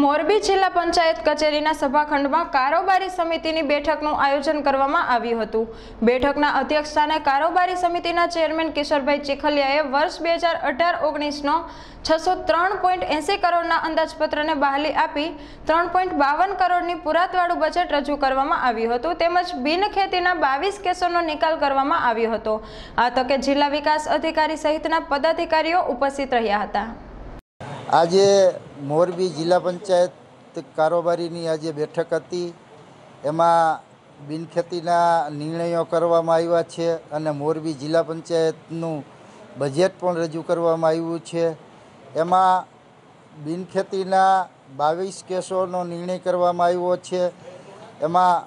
મોરબી જિલ્લા પંચાયત કચેરીના સભાખંડમાં કારોબારી સમિતિની બેઠકનું આયોજન કરવામાં આવ્યું હતું. બેઠકના અધ્યક્ષસ્થાને કારોબારી સમિતિના ચેરમેન કિશોરભાઈ ચીખલિયાએ વર્ષ બે હજાર અઢાર ઓગણીસનો છસો ત્રણ પોઈન્ટ એંસી કરોડના અંદાજપત્રને બહાલી આપી ત્રણ પોઈન્ટ બાવન કરોડની પુરાતવાળું બજેટ રજૂ કરવામાં આવ્યું હતું. તેમજ બિનખેતીના બાવીસ કેસોનો નિકાલ કરવામાં આવ્યો હતો. આ તકે જિલ્લા વિકાસ અધિકારી સહિતના પદાધિકારીઓ ઉપસ્થિત રહ્યા હતા. આજે મોરબી જિલ્લા પંચાયત કારોબારીની આજે બેઠક હતી. એમાં બિનખેતીના નિર્ણયો કરવામાં આવ્યા છે અને મોરબી જિલ્લા પંચાયતનું બજેટ પણ રજૂ કરવામાં આવ્યું છે. એમાં બિનખેતીના બાવીસ કેસોનો નિર્ણય કરવામાં આવ્યો છે. એમાં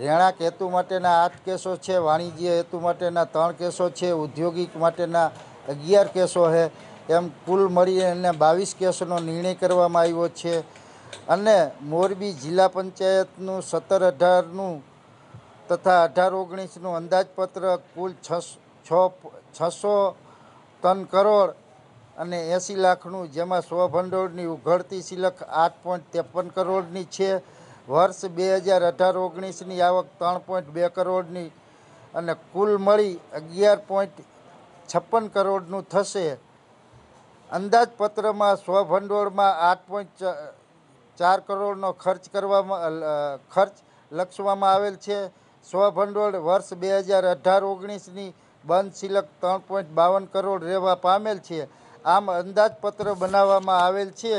રહેણાંક હેતુ માટેના આઠ કેસો છે, વાણિજ્ય હેતુ માટેના ત્રણ કેસો છે, ઉદ્યોગિક માટેના અગિયાર કેસો છે. એમ કુલ મળીને બાવીસ કેસોનો નિર્ણય કરવામાં આવ્યો છે. અને મોરબી જિલ્લા પંચાયતનું સત્તર અઢારનું તથા અઢાર ઓગણીસનું અંદાજપત્ર કુલ છ છસો ટન કરોડ અને એંસી લાખનું, જેમાં સ્વભંડોળની ઉઘડતી સિલક આઠ પોઈન્ટ ત્રેપન કરોડની છે. વર્ષ બે હજાર અઢાર ઓગણીસની આવક ત્રણ પોઈન્ટ બે કરોડની અને કુલ મળી અગિયાર પોઈન્ટ છપ્પન કરોડનું થશે. અંદાજપત્રમાં સ્વભંડોળમાં આઠ પોઈન્ટ ચાર કરોડનો ખર્ચ કરવામાં ખર્ચ લક્ષવામાં આવેલ છે. સ્વભંડોળ વર્ષ બે હજાર અઢાર ઓગણીસની બંધ સિલક ત્રણ પોઈન્ટ બાવન કરોડ રહેવા પામેલ છે. આમ અંદાજપત્ર બનાવવામાં આવેલ છે.